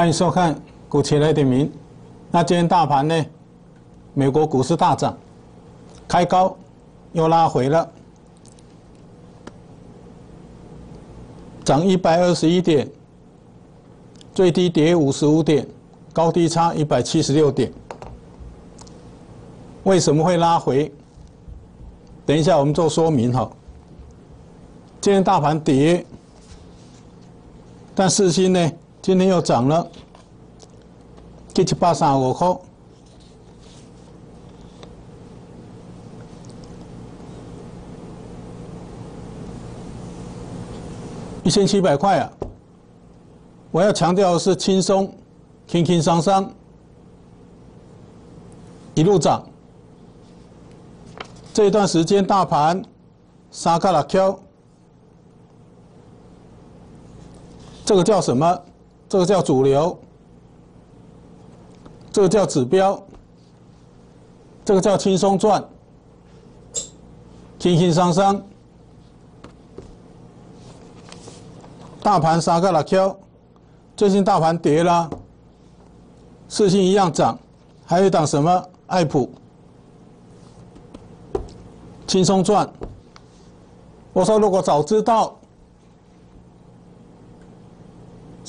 欢迎收看《股期来点名》。那今天大盘呢？美国股市大涨，开高又拉回了，涨一百二十一点，最低跌五十五点，高低差一百七十六点。为什么会拉回？等一下我们做说明哈。今天大盘跌，但四星呢？今天又涨了，一七八三五块，一千七百块啊！我要强调的是轻松，轻轻松松，一路涨。这一段时间大盘三个六 Q，，这个叫什么？这个叫主流，这个叫指标，这个叫轻松赚，轻轻松松。大盘三个拉 Q，最近大盘跌了，四星一样涨，还有一档什么爱普，轻松赚。我说如果早知道。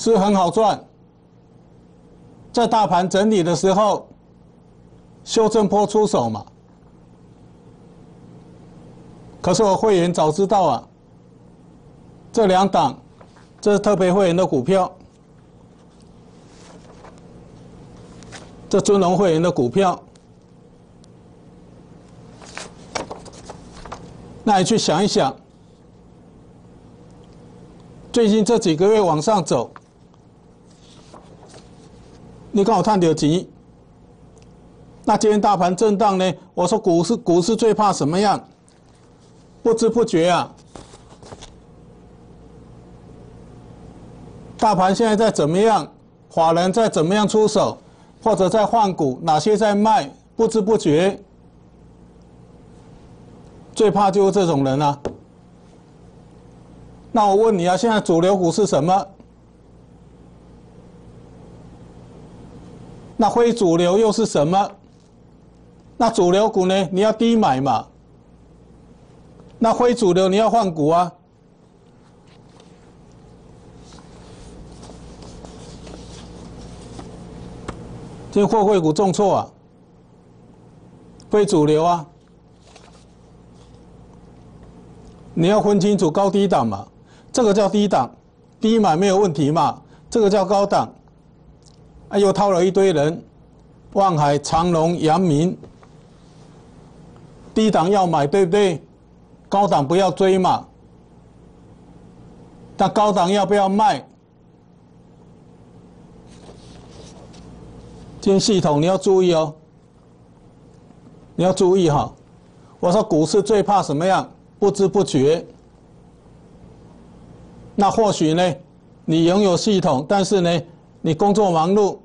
是很好赚，在大盘整理的时候，修正坡出手嘛。可是我会员早知道啊，这两档，这是特别会员的股票，这尊龙会员的股票，那你去想一想，最近这几个月往上走。你刚好探到钱，那今天大盘震荡呢？我说股市股市最怕什么样？不知不觉啊，大盘现在在怎么样？法人在怎么样出手，或者在换股？哪些在卖？不知不觉，最怕就是这种人啊。那我问你啊，现在主流股是什么？那非主流又是什么？那主流股呢？你要低买嘛。那非主流你要换股啊。这货柜股重挫啊，非主流啊。你要分清楚高低档嘛。这个叫低档，低买没有问题嘛。这个叫高档。啊，又套了一堆人，望海、长隆、阳明，低档要买，对不对？高档不要追嘛。那高档要不要卖？今天系统你要注意哦，你要注意哈。我说股市最怕什么样？不知不觉。那或许呢，你拥有系统，但是呢？你工作忙碌，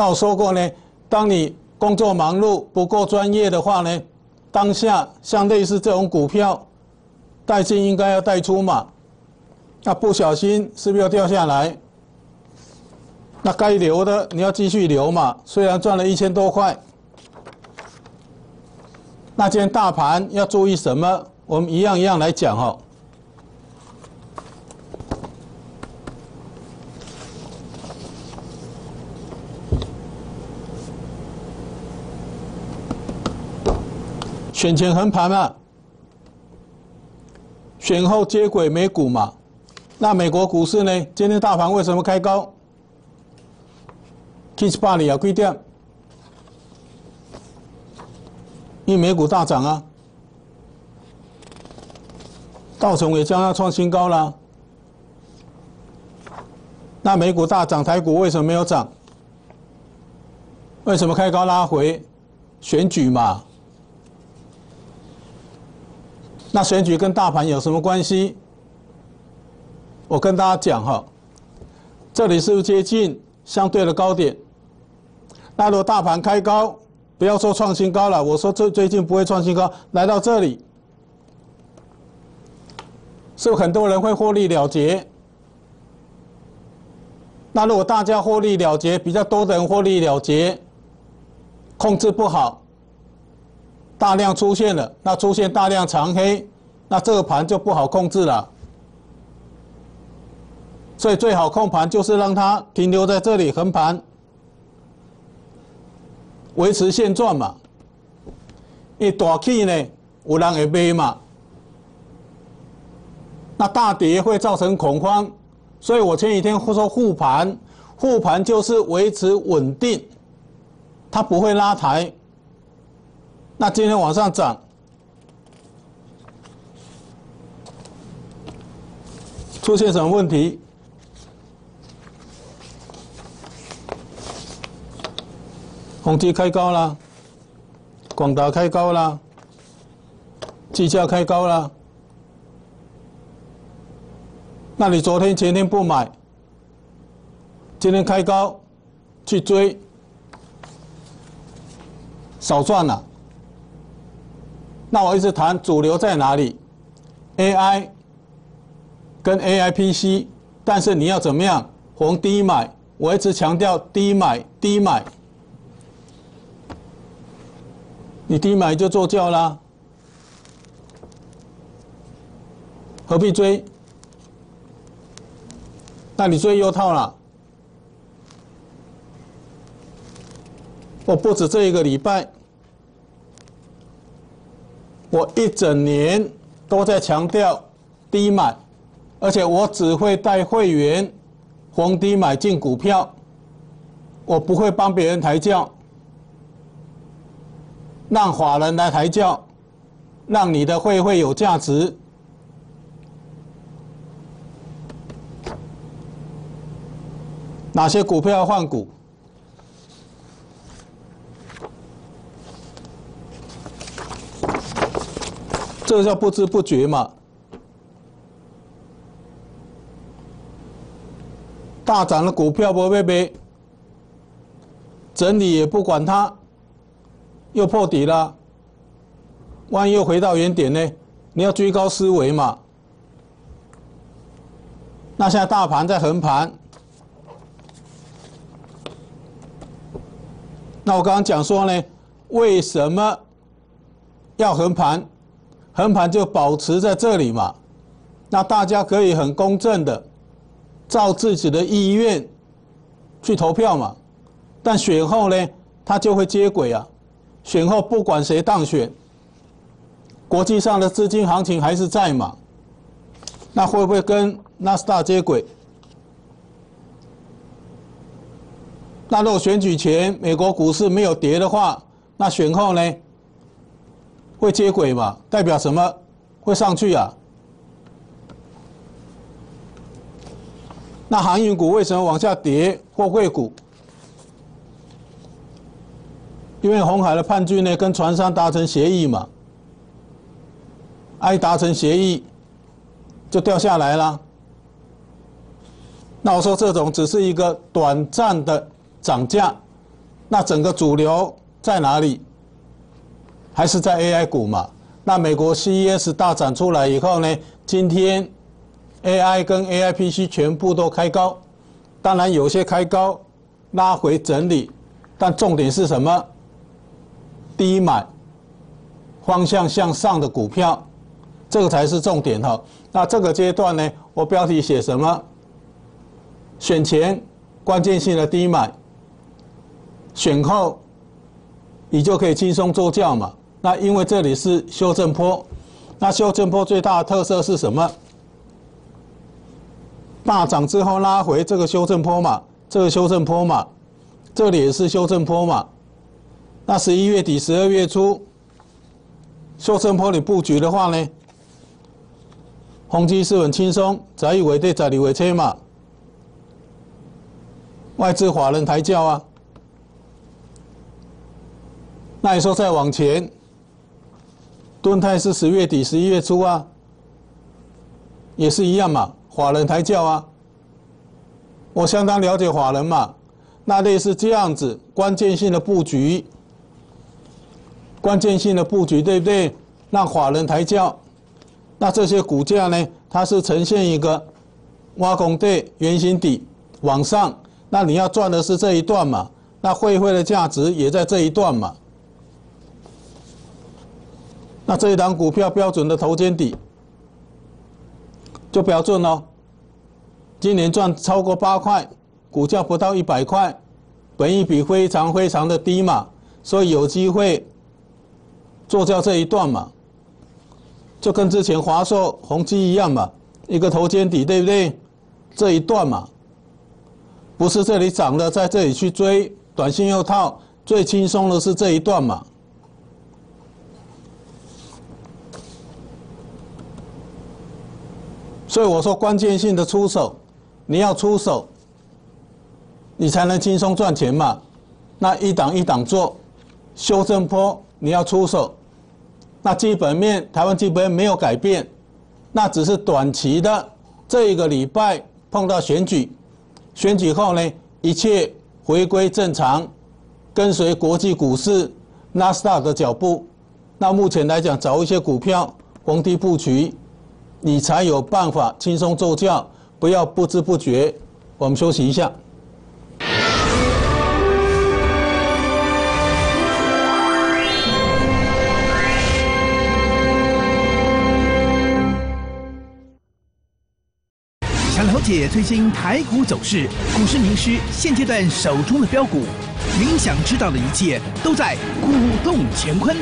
那我说过呢，当你工作忙碌不够专业的话呢，当下像类似这种股票，带进应该要带出嘛，那不小心是不是要掉下来？那该留的你要继续留嘛，虽然赚了一千多块，那今天大盘要注意什么？我们一样一样来讲哈。选前横盘嘛，选后接轨美股嘛，那美国股市呢？今天大盘为什么开高？Kiss 巴里啊，贵点，因为美股大涨啊，道琼也将要创新高了。那美股大涨，台股为什么没有涨？为什么开高拉回？选举嘛。那选举跟大盘有什么关系？我跟大家讲哈，这里是不是接近相对的高点？那如果大盘开高，不要说创新高了，我说最最近不会创新高，来到这里，是不是很多人会获利了结？那如果大家获利了结，比较多的人获利了结，控制不好，大量出现了，那出现大量长黑，那这个盘就不好控制了。所以最好控盘就是让它停留在这里横盘，维持现状嘛。一大起呢，有人会买嘛，那大跌会造成恐慌。所以我前几天会说护盘，护盘就是维持稳定，它不会拉抬。那今天往上涨，出现什么问题？宏基开高了，广达开高了，技嘉开高了。那你昨天、前天不买，今天开高去追，少赚了。那我一直谈主流在哪里？AI 跟 AIPC，但是你要怎么样？逢低买，我一直强调低买、低买。你低买就做轿啦，何必追？那你追又套了。我不止这一个礼拜，我一整年都在强调低买，而且我只会带会员逢低买进股票，我不会帮别人抬轿，让法人来抬轿，让你的会会有价值。哪些股票换股？这个叫不知不觉嘛。大涨的股票不会被整理也不管它，又破底了，万一又回到原点呢？你要追高思维嘛。那现在大盘在横盘。那我刚刚讲说呢，为什么要横盘？横盘就保持在这里嘛。那大家可以很公正的，照自己的意愿去投票嘛。但选后呢，它就会接轨啊。选后不管谁当选，国际上的资金行情还是在嘛。那会不会跟纳斯达接轨？那如果选举前美国股市没有跌的话，那选后呢会接轨嘛？代表什么？会上去啊？那航运股为什么往下跌？货柜股？因为红海的叛军呢跟船商达成协议嘛，一达成协议就掉下来了。那我说这种只是一个短暂的。涨价，那整个主流在哪里？还是在 AI 股嘛？那美国 CES 大涨出来以后呢？今天 AI 跟 AIPC 全部都开高，当然有些开高拉回整理，但重点是什么？低买，方向向上的股票，这个才是重点哈。那这个阶段呢？我标题写什么？选前关键性的低买。选后，你就可以轻松做轿嘛。那因为这里是修正坡，那修正坡最大的特色是什么？大涨之后拉回这个修正坡嘛，这个修正坡嘛，这里也是修正坡嘛。那十一月底、十二月初，修正坡你布局的话呢，宏基是很轻松，在以为对在里为车嘛，外资法人抬轿啊。那你说再往前，敦泰是十月底、十一月初啊，也是一样嘛，法人抬轿啊。我相当了解法人嘛，那类似这样子关键性的布局，关键性的布局对不对？让法人抬轿，那这些股价呢，它是呈现一个挖空对圆形底，往上，那你要赚的是这一段嘛？那汇汇的价值也在这一段嘛？那这一档股票标准的头肩底就标准哦。今年赚超过八块，股价不到一百块，本益比非常非常的低嘛，所以有机会做掉这一段嘛，就跟之前华硕、宏基一样嘛，一个头肩底，对不对？这一段嘛，不是这里涨了，在这里去追，短线又套，最轻松的是这一段嘛。所以我说关键性的出手。你要出手，你才能轻松赚钱嘛。那一档一档做，修正坡你要出手，那基本面台湾基本面没有改变，那只是短期的。这一个礼拜碰到选举，选举后呢，一切回归正常，跟随国际股市纳斯达的脚步。那目前来讲，找一些股票逢低布局，你才有办法轻松奏教。不要不知不觉，我们休息一下。想了解最新台股走势，股市名师现阶段手中的标股，您想知道的一切都在股动乾坤。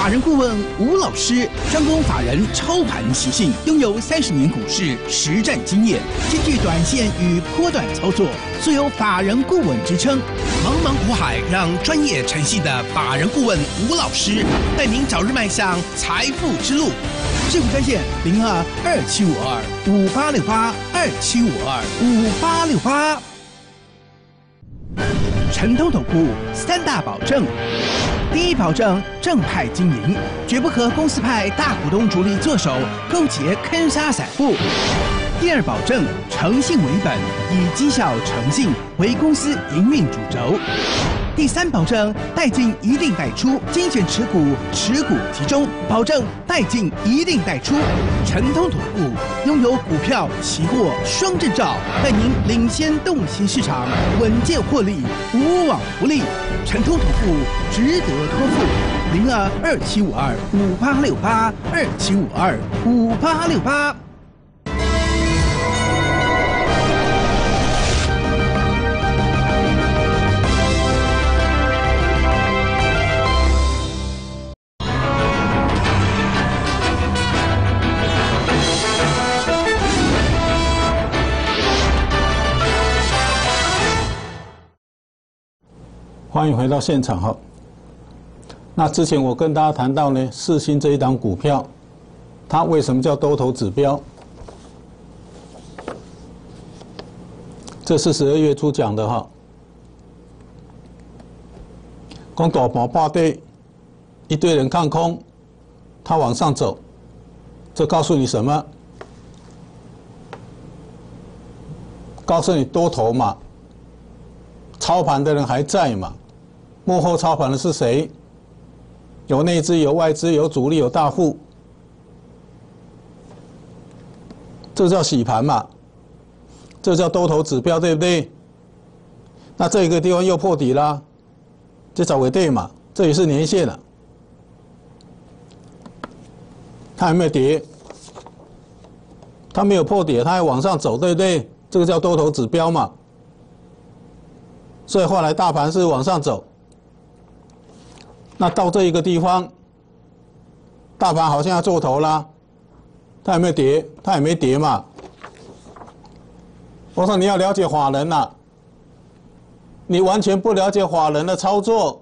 法人顾问吴老师专攻法人操盘习性，拥有三十年股市实战经验，兼具短线与波段操作，素有法人顾问之称。茫茫股海，让专业诚信的法人顾问吴老师带您早日迈向财富之路。致富专线零二二七五二五八六八二七五二五八六八。陈通统顾三大保证。第一，保证正派经营，绝不和公司派大股东主力做手，勾结坑杀散户。第二，保证诚信为本，以绩效诚信为公司营运主轴。第三，保证带进一定带出，精选持股，持股集中，保证带进一定带出。陈通土布拥有股票、期货双证照，带您领先洞悉市场，稳健获利，无往不利。陈通土布值得托付。零二二七五二五八六八二七五二五八六八。欢迎回到现场哈。那之前我跟大家谈到呢，四星这一档股票，它为什么叫多头指标？这是十二月初讲的哈。光大盘爆跌，一堆人看空，它往上走，这告诉你什么？告诉你多头嘛，操盘的人还在嘛？幕后操盘的是谁？有内资、有外资、有主力、有大户，这叫洗盘嘛？这叫多头指标，对不对？那这个地方又破底了，就找尾对嘛？这也是年线了，它有没有跌？它没有破底，它还往上走，对不对？这个叫多头指标嘛？所以后来大盘是往上走。那到这一个地方，大盘好像要做头啦，它有没有跌？它也没跌嘛。我说你要了解法人呐，你完全不了解法人的操作，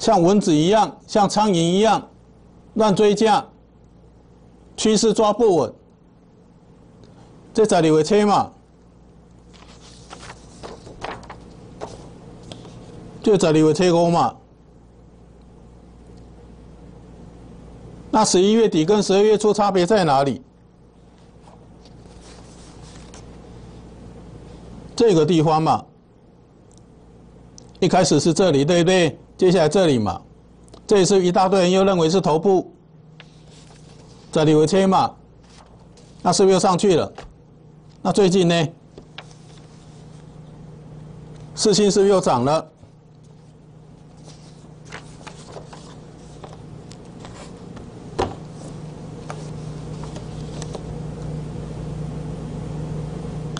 像蚊子一样，像苍蝇一样乱追价，趋势抓不稳，这在里会车嘛？就这里会切钩嘛？那十一月底跟十二月初差别在哪里？这个地方嘛，一开始是这里对不对？接下来这里嘛，这也是一大堆人又认为是头部，这里会切嘛？那是不是又上去了？那最近呢？四星是不是又涨了？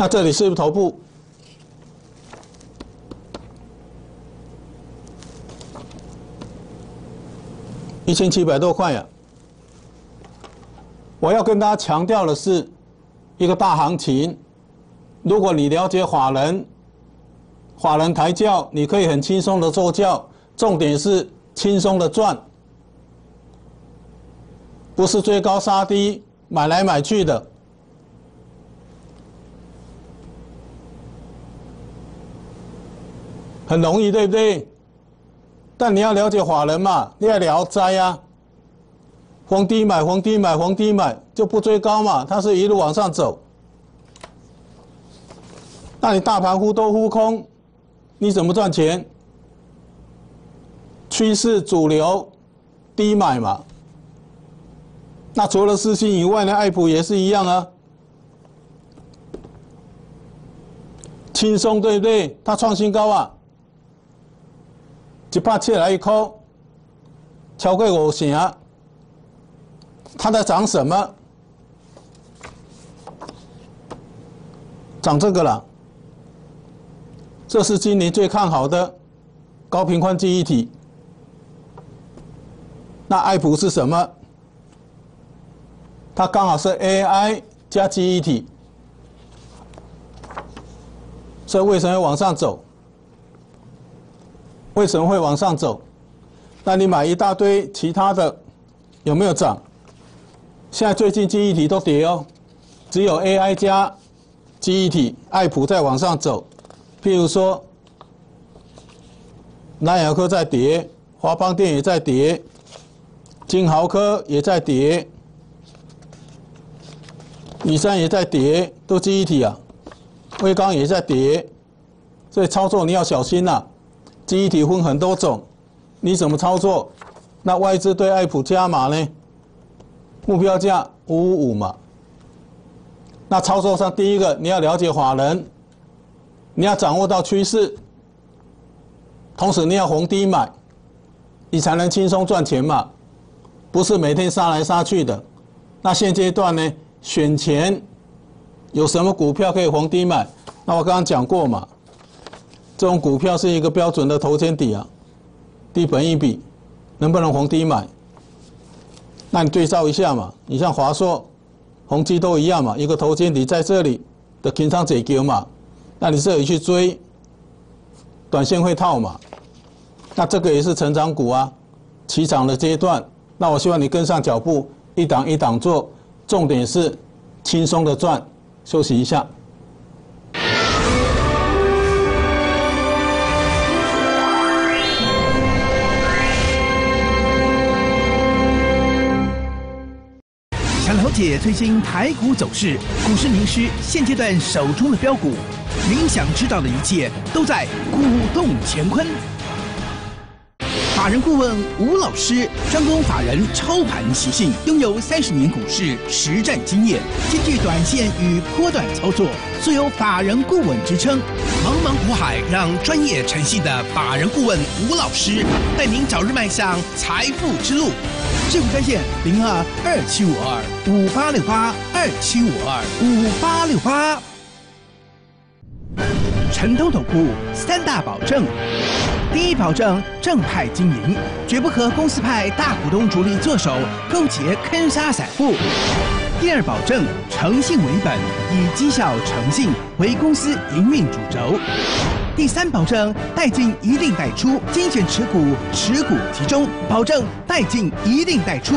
那这里是不是头部？一千七百多块呀！我要跟大家强调的是，一个大行情，如果你了解法人，法人抬轿，你可以很轻松的做轿，重点是轻松的赚，不是追高杀低，买来买去的。很容易，对不对？但你要了解法人嘛，你要聊斋呀。逢低买，逢低买，逢低买，就不追高嘛。它是一路往上走。那你大盘忽多忽空，你怎么赚钱？趋势主流低买嘛。那除了四星以外呢，爱普也是一样啊。轻松对不对？它创新高啊。一百七来一颗，超过五成，它在涨什么？涨这个了。这是今年最看好的高频宽记忆体。那爱普是什么？它刚好是 AI 加记忆体，所以为什么要往上走？为什么会往上走？那你买一大堆其他的，有没有涨？现在最近记忆体都跌哦，只有 AI 加记忆体，爱普在往上走。譬如说，南亚科在跌，华邦电也在跌，金豪科也在跌，米山也在跌，都记忆体啊。威刚也在跌，所以操作你要小心呐。记忆体分很多种，你怎么操作？那外资对爱普加码呢？目标价五五五嘛。那操作上，第一个你要了解法人，你要掌握到趋势，同时你要逢低买，你才能轻松赚钱嘛。不是每天杀来杀去的。那现阶段呢，选钱有什么股票可以逢低买？那我刚刚讲过嘛。这种股票是一个标准的头肩底啊，低本一笔，能不能逢低买？那你对照一下嘛，你像华硕、宏基都一样嘛，一个头肩底在这里的平仓解救嘛，那你这里去追，短线会套嘛？那这个也是成长股啊，起涨的阶段，那我希望你跟上脚步，一档一档做，重点是轻松的赚，休息一下。解最新台股走势，股市名师现阶段手中的标股，您想知道的一切都在股动乾坤。法人顾问吴老师专攻法人操盘习性，拥有三十年股市实战经验，兼具短线与波段操作，素有法人顾问之称。茫茫股海，让专业诚信的法人顾问吴老师带您早日迈向财富之路。致富专线零二二七五二五八六八二七五二五八六八。陈东总部三大保证。第一保证正派经营，绝不和公司派大股东主力做手，勾结坑杀散户。第二保证诚信为本，以绩效诚信为公司营运主轴。第三保证带进一定带出，精选持股，持股集中，保证带进一定带出。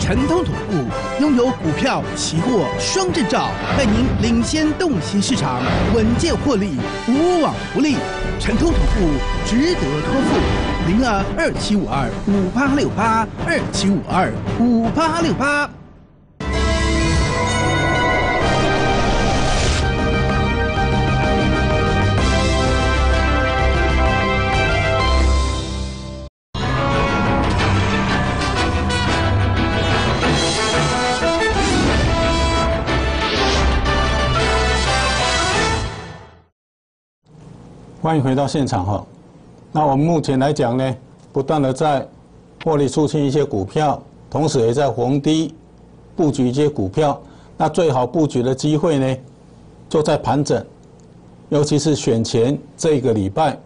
陈通总部拥有股票、期货双证照，带您领先洞悉市场，稳健获利，无往不利。陈通总部值得托付，零二二七五二五八六八二七五二五八六八。欢迎回到现场哈。那我们目前来讲呢，不断的在获利出清一些股票，同时也在逢低布局一些股票。那最好布局的机会呢，就在盘整，尤其是选前这个礼拜，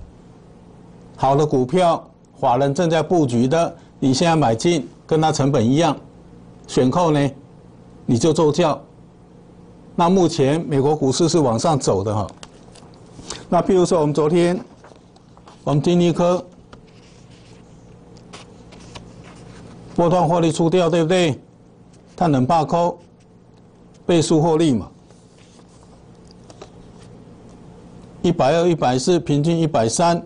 好的股票，法人正在布局的，你现在买进，跟它成本一样，选后呢，你就做轿。那目前美国股市是往上走的哈。那譬如说，我们昨天。我们金立科波段获利出掉，对不对？它能罢扣倍数获利嘛？一百二、一百四，平均一百三，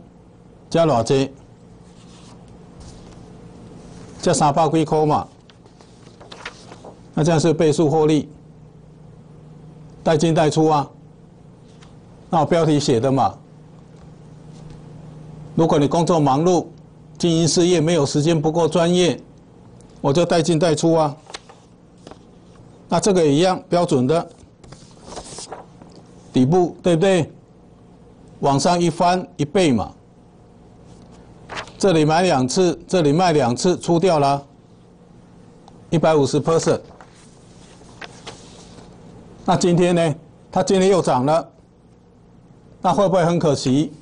加偌济？加三百几块嘛？那这样是倍数获利，带进带出啊？那我标题写的嘛？如果你工作忙碌，经营事业没有时间不够专业，我就带进带出啊。那这个也一样标准的底部，对不对？往上一翻一倍嘛。这里买两次，这里卖两次，出掉了，一百五十 percent。那今天呢？它今天又涨了，那会不会很可惜？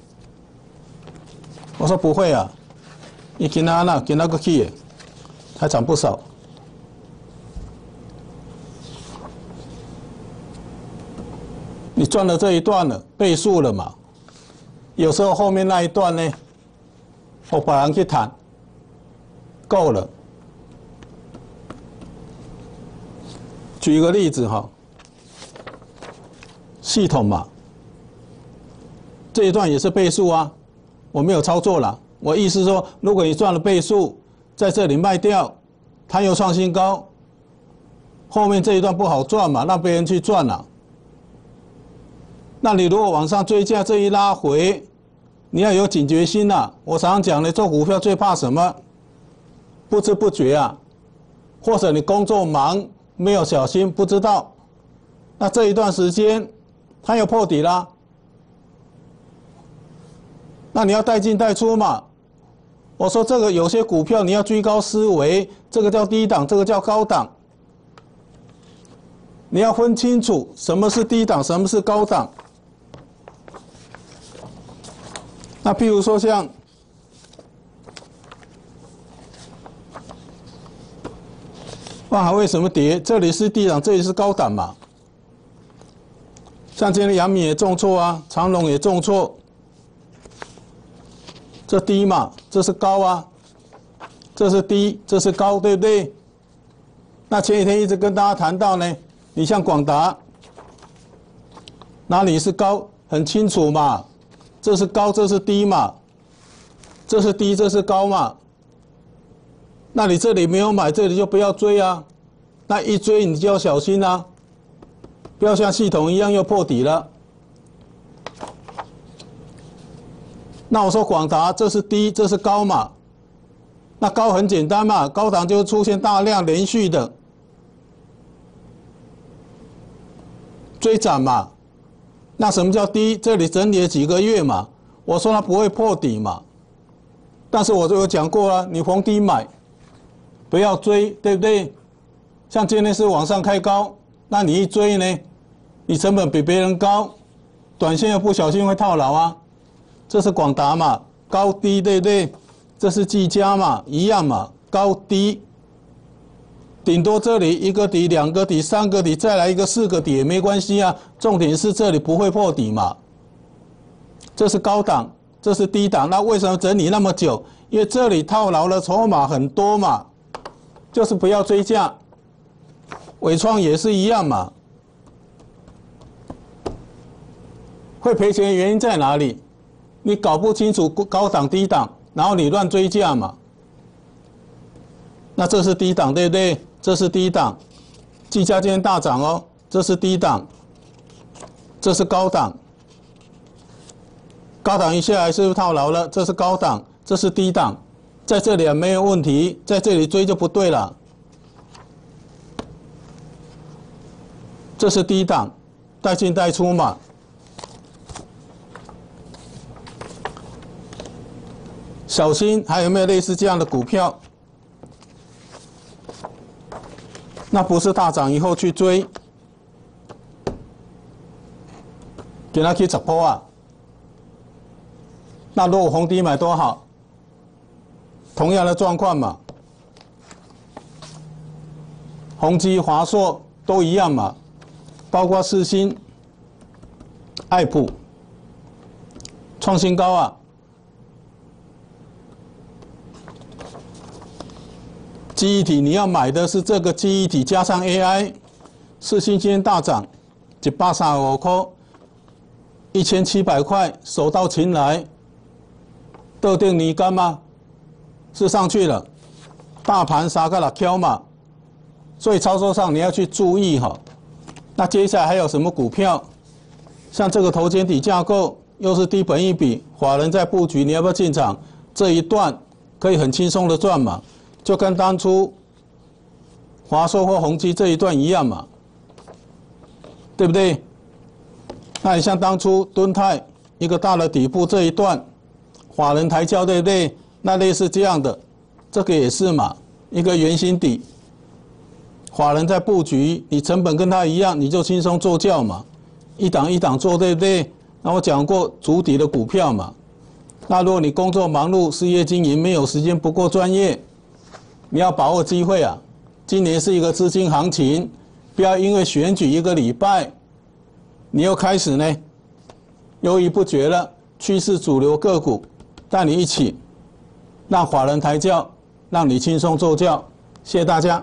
我说不会啊，你给他那给那个 key，还涨不少。你赚了这一段了，倍数了嘛？有时候后面那一段呢，我把人去谈，够了。举一个例子哈，系统嘛，这一段也是倍数啊。我没有操作了，我意思说，如果你赚了倍数，在这里卖掉，它又创新高，后面这一段不好赚嘛，让别人去赚了。那你如果往上追价，这一拉回，你要有警觉心呐。我常常讲的，做股票最怕什么？不知不觉啊，或者你工作忙没有小心，不知道，那这一段时间，它又破底了。那你要带进带出嘛？我说这个有些股票你要追高思维，这个叫低档，这个叫高档。你要分清楚什么是低档，什么是高档。那譬如说像，哇，为什么跌？这里是低档，这里是高档嘛？像今天阳明也重挫啊，长隆也重挫。这低嘛，这是高啊，这是低，这是高，对不对？那前几天一直跟大家谈到呢，你像广达，哪里是高？很清楚嘛，这是高，这是低嘛，这是低，这是高嘛。那你这里没有买，这里就不要追啊。那一追你就要小心啊，不要像系统一样又破底了。那我说广达这是低，这是高嘛？那高很简单嘛，高档就出现大量连续的追涨嘛。那什么叫低？这里整理了几个月嘛？我说它不会破底嘛。但是我都有讲过了，你逢低买，不要追，对不对？像今天是往上开高，那你一追呢，你成本比别人高，短线又不小心会套牢啊。这是广达嘛，高低对不对？这是技嘉嘛，一样嘛，高低，顶多这里一个底、两个底、三个底，再来一个四个底也没关系啊。重点是这里不会破底嘛。这是高档，这是低档，那为什么整理那么久？因为这里套牢的筹码很多嘛，就是不要追价。伟创也是一样嘛，会赔钱原因在哪里？你搞不清楚高档低档，然后你乱追价嘛？那这是低档对不对？这是低档，计价今天大涨哦，这是低档，这是高档，高档一下来是不是套牢了？这是高档，这是低档，在这里啊没有问题，在这里追就不对了。这是低档，带进带出嘛。小心还有没有类似这样的股票？那不是大涨以后去追，给他去砸破啊？那如果红底买多好？同样的状况嘛，宏基、华硕都一样嘛，包括四星、爱普创新高啊。记忆体你要买的是这个记忆体加上 AI，四星今天大涨，一百三十五块，一千七百块，手到擒来，豆定你干吗？是上去了，大盘杀个了 Q 嘛，所以操作上你要去注意哈。那接下来还有什么股票？像这个头肩底架构，又是低本一笔，华人在布局，你要不要进场？这一段可以很轻松的赚嘛，就跟当初华硕或宏基这一段一样嘛，对不对？那你像当初敦泰一个大的底部这一段，法人抬轿对不对？那类似这样的，这个也是嘛，一个圆形底，法人在布局，你成本跟他一样，你就轻松做轿嘛，一档一档做，对不对？那我讲过主底的股票嘛，那如果你工作忙碌，事业经营没有时间，不够专业，你要把握机会啊！今年是一个资金行情，不要因为选举一个礼拜，你又开始呢犹豫不决了。趋势主流个股带你一起。让法人抬轿，让你轻松做轿，谢谢大家。